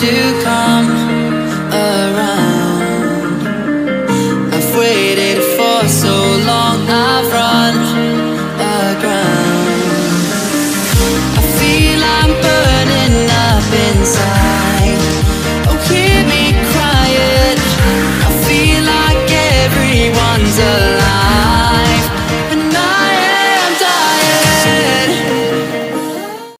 to come.